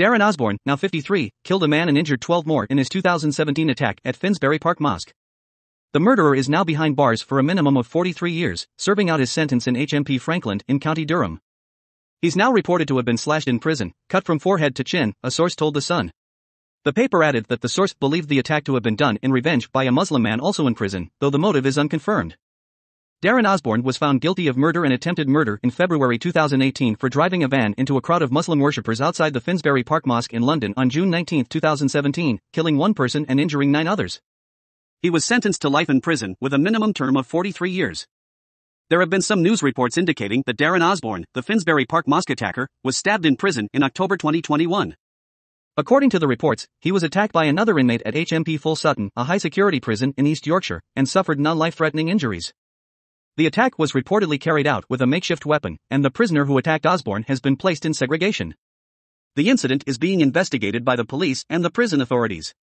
Darren Osborne, now 53, killed a man and injured 12 more in his 2017 attack at Finsbury Park Mosque. The murderer is now behind bars for a minimum of 43 years, serving out his sentence in HMP Frankland in County Durham. He's now reported to have been slashed in prison, cut from forehead to chin, a source told The Sun. The paper added that the source believed the attack to have been done in revenge by a Muslim man also in prison, though the motive is unconfirmed. Darren Osborne was found guilty of murder and attempted murder in February 2018 for driving a van into a crowd of Muslim worshippers outside the Finsbury Park Mosque in London on June 19, 2017, killing one person and injuring nine others. He was sentenced to life in prison with a minimum term of 43 years. There have been some news reports indicating that Darren Osborne, the Finsbury Park Mosque attacker, was stabbed in prison in October 2021. According to the reports, he was attacked by another inmate at HMP Full Sutton, a high security prison in East Yorkshire, and suffered non life threatening injuries. The attack was reportedly carried out with a makeshift weapon, and the prisoner who attacked Osborne has been placed in segregation. The incident is being investigated by the police and the prison authorities.